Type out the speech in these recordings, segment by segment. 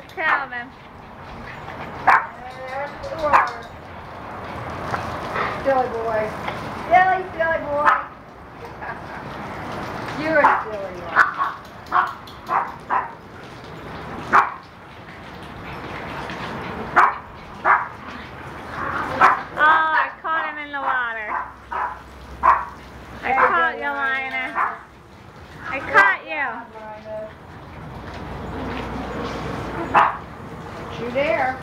Calvin. There's the water. Silly boy. Silly, silly boy. You're a silly one. Oh, I caught him in the water. I There you caught go, you, Linus. Linus. I caught you. You there?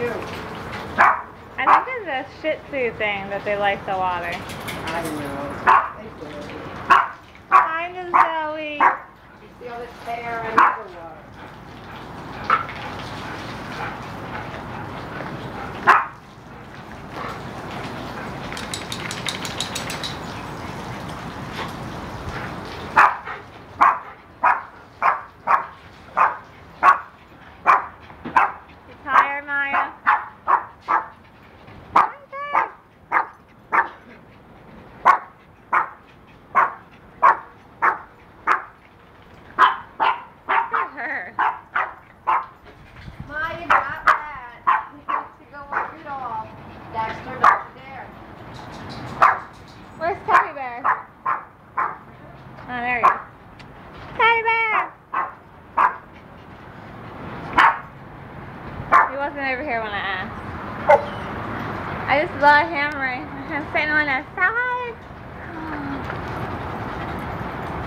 You. I think it's a Shih Tzu thing that they like the water. I know. Hi, Miss Zoe. You see all this hair and the water. Wasn't over here when I asked. I just love right. I'm sitting on the side.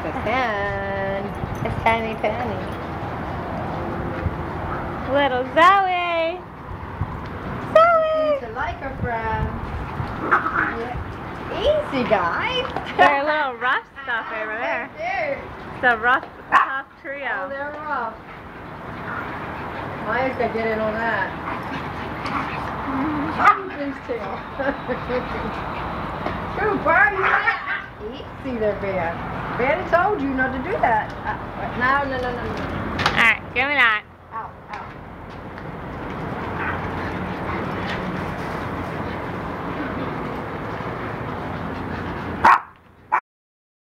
The pen. It's Penny Penny. Little Zoe. Zoe! To like her friend. Yeah. Easy, guys. They're a little rough stuff over there. It's a rough, tough Oh, trio. they're rough. Maya's gonna get in on that. Tail. Cooper, you can't. Easy there, Ben. Ben told you not to do that. Uh, no, no, no, no, no. Alright, give me that.